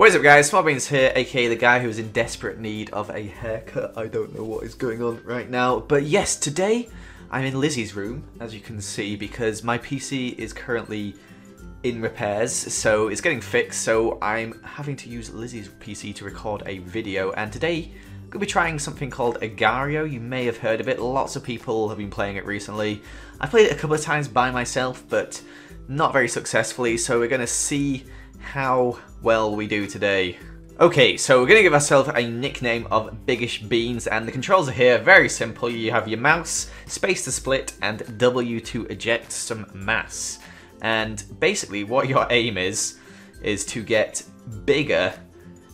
What is up guys, Smallbeans here, aka the guy who's in desperate need of a haircut. I don't know what is going on right now. But yes, today I'm in Lizzie's room, as you can see, because my PC is currently in repairs, so it's getting fixed, so I'm having to use Lizzie's PC to record a video, and today I'm going to be trying something called Agar.io. You may have heard of it, lots of people have been playing it recently. I played it a couple of times by myself, but not very successfully, so we're going to see how well we do today. Okay, so we're going to give ourselves a nickname of Biggish Beans, and the controls are here, very simple. You have your mouse, space to split, and W to eject some mass. And basically what your aim is, is to get bigger,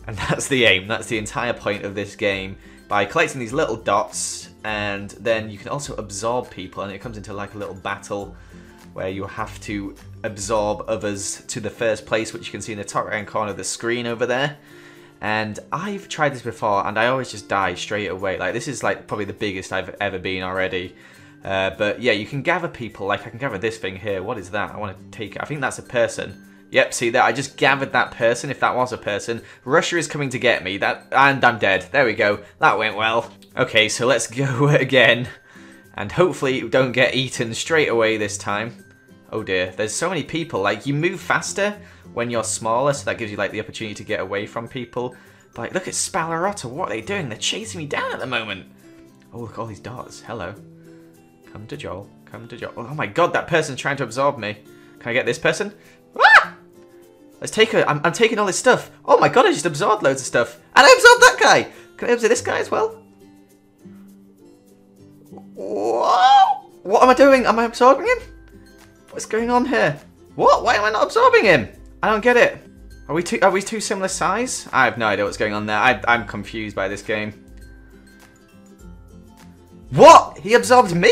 and that's the aim, that's the entire point of this game, by collecting these little dots, and then you can also absorb people, and it comes into like a little battle where you have to absorb others to the first place, which you can see in the top right hand corner of the screen over there. And I've tried this before, and I always just die straight away. Like, this is like probably the biggest I've ever been already. Uh, but yeah, you can gather people. Like, I can gather this thing here. What is that? I want to take it. I think that's a person. Yep, see that? I just gathered that person, if that was a person. Russia is coming to get me, That and I'm dead. There we go. That went well. Okay, so let's go again. And hopefully don't get eaten straight away this time. Oh dear, there's so many people. Like, you move faster when you're smaller, so that gives you, like, the opportunity to get away from people. But, like, look at Spalarotta. What are they doing? They're chasing me down at the moment. Oh, look, all these dots. Hello. Come to Joel. Come to Joel. Oh my god, that person's trying to absorb me. Can I get this person? Ah! Let's take her. I'm, I'm taking all this stuff. Oh my god, I just absorbed loads of stuff. And I absorbed that guy. Can I absorb this guy as well? Whoa! What am I doing? Am I absorbing him? What's going on here? What? Why am I not absorbing him? I don't get it. Are we too? Are we too similar size? I have no idea what's going on there. I, I'm confused by this game. What? He absorbed me?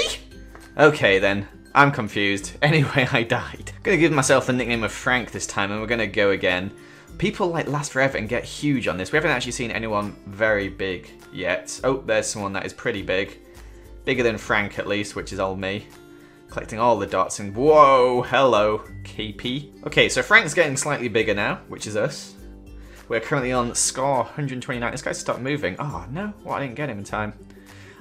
Okay then. I'm confused. Anyway, I died. Gonna give myself the nickname of Frank this time, and we're gonna go again. People like last forever and get huge on this. We haven't actually seen anyone very big yet. Oh, there's someone that is pretty big. Bigger than Frank at least, which is old me. Collecting all the dots and whoa, hello, KP. Okay, so Frank's getting slightly bigger now, which is us. We're currently on score 129. This guy's stopped moving. Oh, no. Well, I didn't get him in time.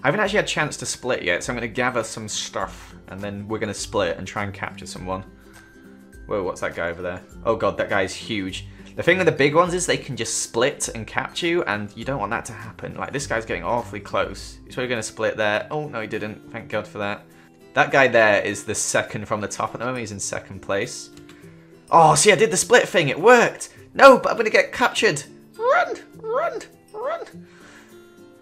I haven't actually had a chance to split yet, so I'm going to gather some stuff, and then we're going to split and try and capture someone. Whoa, what's that guy over there? Oh god, that guy's huge. The thing with the big ones is they can just split and capture you, and you don't want that to happen. Like, this guy's getting awfully close. He's probably going to split there. Oh, no, he didn't. Thank god for that. That guy there is the second from the top at the moment. He's in second place. Oh, see, I did the split thing. It worked. No, but I'm going to get captured. Run, run, run.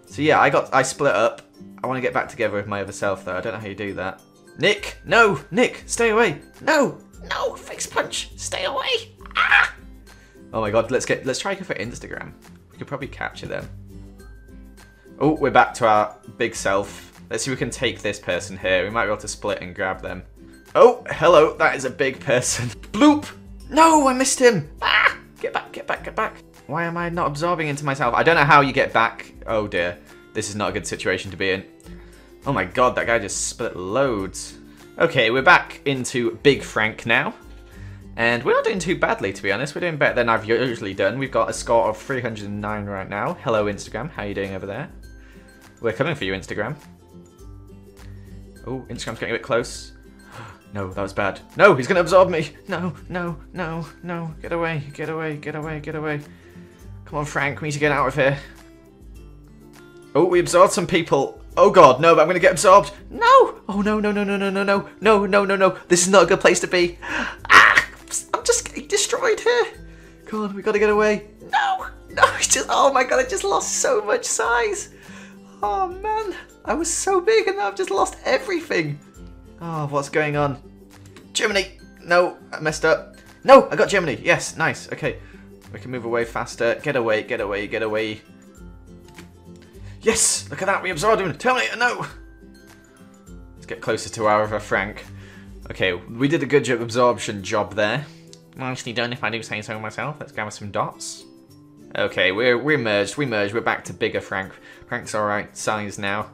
So yeah, I got, I split up. I want to get back together with my other self, though. I don't know how you do that. Nick, no, Nick, stay away. No, no, face punch, stay away. Ah! Oh my god, let's get, let's try go for Instagram. We could probably capture them. Oh, we're back to our big self. Let's see if we can take this person here. We might be able to split and grab them. Oh, hello. That is a big person. Bloop! No, I missed him. Ah! Get back, get back, get back. Why am I not absorbing into myself? I don't know how you get back. Oh dear. This is not a good situation to be in. Oh my god, that guy just split loads. Okay, we're back into Big Frank now. And we're not doing too badly, to be honest. We're doing better than I've usually done. We've got a score of 309 right now. Hello, Instagram. How are you doing over there? We're coming for you, Instagram. Oh, Instagram's getting a bit close. No, that was bad. No, he's to absorb me. No, no, no, no. Get away, get away, get away, get away. Come on, Frank. We need to get out of here. Oh, we absorbed some people. Oh god, no, but I'm to get absorbed. No! Oh, no, no, no, no, no, no, no. No, no, no, no. This is not a good place to be. Ah! I'm just getting destroyed here. Come on, we got to get away. No! No, just... Oh my god, I just lost so much size. Oh, man. I was so big and now I've just lost everything. Oh, what's going on? Germany! No, I messed up. No, I got Germany. Yes, nice. Okay, we can move away faster. Get away, get away, get away. Yes, look at that. We absorbed him. Terminator, no! Let's get closer to our Frank. Okay, we did a good job absorption job there. Nicely done if I do say so myself. Let's gather some dots. Okay, we're, we're merged. We merged. We're back to bigger Frank. Frank's alright size now.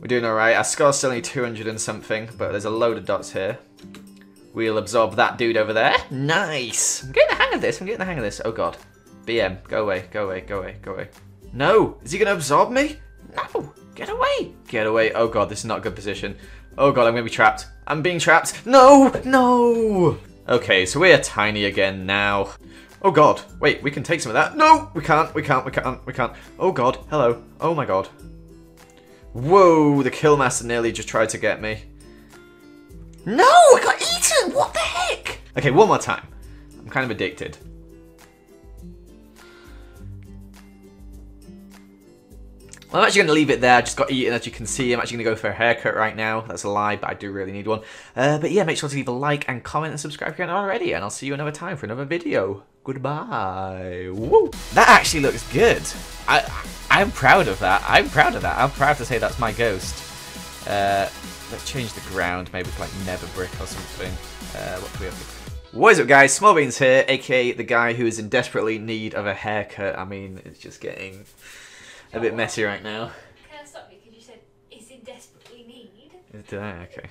We're doing alright. Our score's still only 200 and something, but there's a load of dots here. We'll absorb that dude over there. Nice! I'm getting the hang of this. I'm getting the hang of this. Oh god. BM, go away, go away, go away, go away. No! Is he gonna absorb me? No! Get away! Get away. Oh god, this is not a good position. Oh god, I'm gonna be trapped. I'm being trapped. No! No! Okay, so we're tiny again now. Oh god. Wait, we can take some of that. No! We can't, we can't, we can't, we can't. Oh god. Hello. Oh my god. Whoa, the Killmaster nearly just tried to get me. No! I got eaten! What the heck? Okay, one more time. I'm kind of addicted. Well, I'm actually going to leave it there. I just got eaten, as you can see. I'm actually going to go for a haircut right now. That's a lie, but I do really need one. Uh, but yeah, make sure to leave a like and comment and subscribe if you haven't already. And I'll see you another time for another video. Goodbye. Woo! That actually looks good. I, I'm proud of that. I'm proud of that. I'm proud to say that's my ghost. Uh, let's change the ground. Maybe like nether brick or something. Uh, what can we have? What is up guys, Small Beans here, aka the guy who is in desperately need of a haircut. I mean, it's just getting a bit messy right now. Can I stop you? Because you said, is in desperately need. Did I? Okay.